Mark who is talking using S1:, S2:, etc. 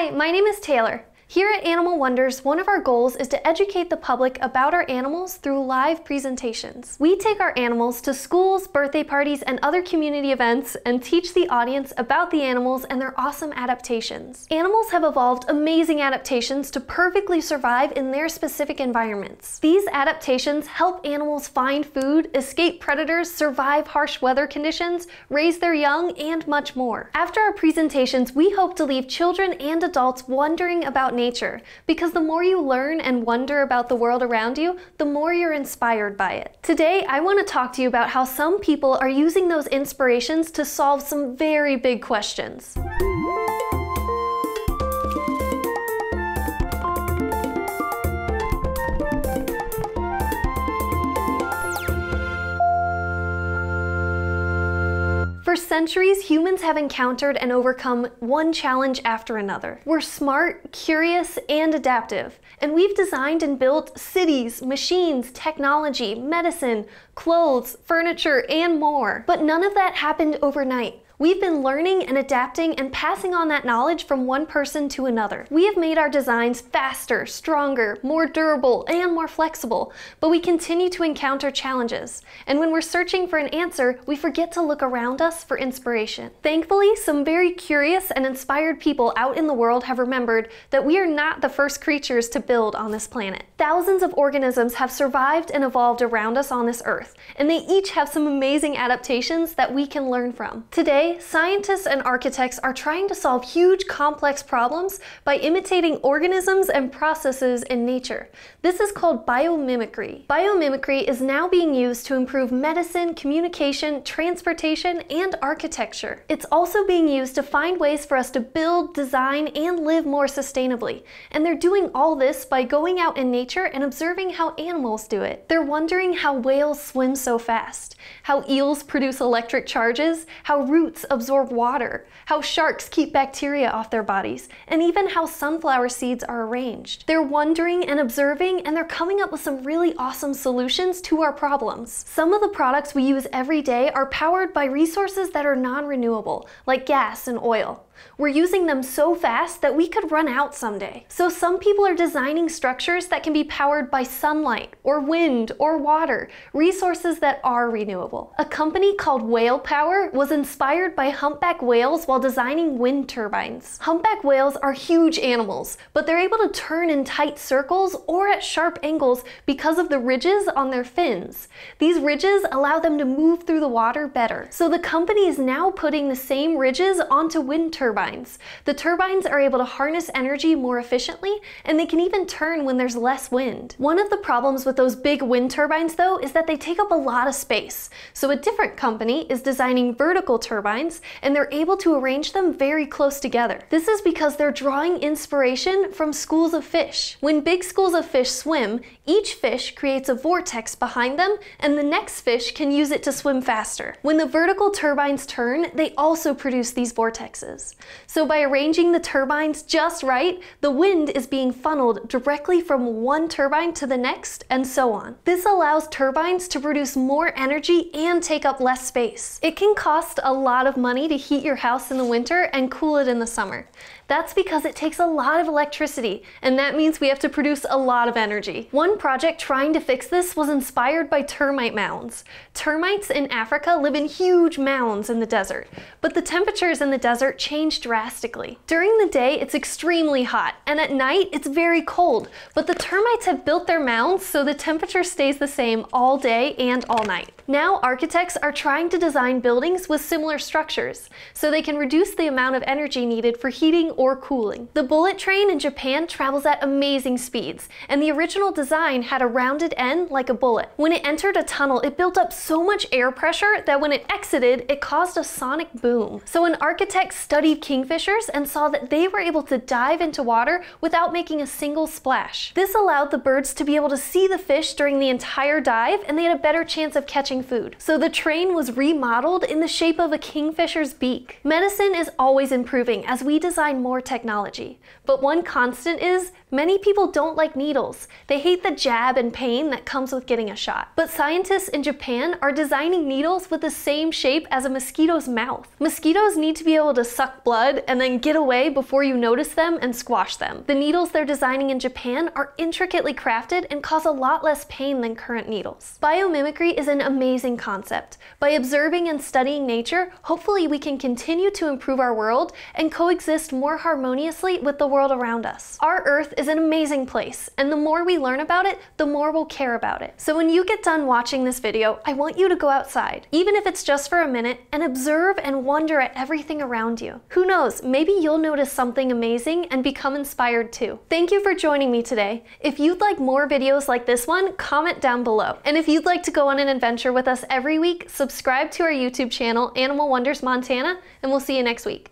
S1: Hi, my name is Taylor. Here at Animal Wonders, one of our goals is to educate the public about our animals through live presentations. We take our animals to schools, birthday parties, and other community events and teach the audience about the animals and their awesome adaptations. Animals have evolved amazing adaptations to perfectly survive in their specific environments. These adaptations help animals find food, escape predators, survive harsh weather conditions, raise their young, and much more. After our presentations, we hope to leave children and adults wondering about nature, because the more you learn and wonder about the world around you, the more you're inspired by it. Today, I want to talk to you about how some people are using those inspirations to solve some very big questions. Centuries, humans have encountered and overcome one challenge after another. We're smart, curious, and adaptive, and we've designed and built cities, machines, technology, medicine, clothes, furniture, and more. But none of that happened overnight. We've been learning and adapting and passing on that knowledge from one person to another. We have made our designs faster, stronger, more durable, and more flexible, but we continue to encounter challenges. And when we're searching for an answer, we forget to look around us for inspiration. Thankfully, some very curious and inspired people out in the world have remembered that we are not the first creatures to build on this planet. Thousands of organisms have survived and evolved around us on this earth, and they each have some amazing adaptations that we can learn from. Today, scientists and architects are trying to solve huge complex problems by imitating organisms and processes in nature. This is called biomimicry. Biomimicry is now being used to improve medicine, communication, transportation, and architecture. It's also being used to find ways for us to build, design, and live more sustainably. And they're doing all this by going out in nature and observing how animals do it. They're wondering how whales swim so fast, how eels produce electric charges, how roots absorb water, how sharks keep bacteria off their bodies, and even how sunflower seeds are arranged. They're wondering and observing, and they're coming up with some really awesome solutions to our problems. Some of the products we use every day are powered by resources that are non-renewable, like gas and oil. We're using them so fast that we could run out someday. So some people are designing structures that can be powered by sunlight or wind or water, resources that are renewable. A company called WhalePower was inspired by humpback whales while designing wind turbines. Humpback whales are huge animals, but they're able to turn in tight circles or at sharp angles because of the ridges on their fins. These ridges allow them to move through the water better. So the company is now putting the same ridges onto wind turbines. The turbines are able to harness energy more efficiently, and they can even turn when there's less wind. One of the problems with those big wind turbines, though, is that they take up a lot of space. So a different company is designing vertical turbines, and they're able to arrange them very close together. This is because they're drawing inspiration from schools of fish. When big schools of fish swim, each fish creates a vortex behind them, and the next fish can use it to swim faster. When the vertical turbines turn, they also produce these vortexes. So by arranging the turbines just right, the wind is being funneled directly from one turbine to the next, and so on. This allows turbines to produce more energy and take up less space. It can cost a lot of money to heat your house in the winter and cool it in the summer. That's because it takes a lot of electricity, and that means we have to produce a lot of energy. One project trying to fix this was inspired by termite mounds. Termites in Africa live in huge mounds in the desert, but the temperatures in the desert change drastically. During the day, it's extremely hot, and at night, it's very cold, but the termites have built their mounds so the temperature stays the same all day and all night. Now, architects are trying to design buildings with similar structures, so they can reduce the amount of energy needed for heating or cooling. The bullet train in Japan travels at amazing speeds, and the original design had a rounded end like a bullet. When it entered a tunnel, it built up so much air pressure that when it exited, it caused a sonic boom. So an architect studied kingfishers and saw that they were able to dive into water without making a single splash. This allowed the birds to be able to see the fish during the entire dive, and they had a better chance of catching food. So the train was remodeled in the shape of a kingfisher's beak. Medicine is always improving as we design more technology. But one constant is Many people don't like needles. They hate the jab and pain that comes with getting a shot. But scientists in Japan are designing needles with the same shape as a mosquito's mouth. Mosquitoes need to be able to suck blood and then get away before you notice them and squash them. The needles they're designing in Japan are intricately crafted and cause a lot less pain than current needles. Biomimicry is an amazing concept. By observing and studying nature, hopefully we can continue to improve our world and coexist more harmoniously with the world around us. Our Earth is an amazing place, and the more we learn about it, the more we'll care about it. So when you get done watching this video, I want you to go outside, even if it's just for a minute, and observe and wonder at everything around you. Who knows, maybe you'll notice something amazing and become inspired too. Thank you for joining me today. If you'd like more videos like this one, comment down below. And if you'd like to go on an adventure with us every week, subscribe to our YouTube channel, Animal Wonders Montana, and we'll see you next week.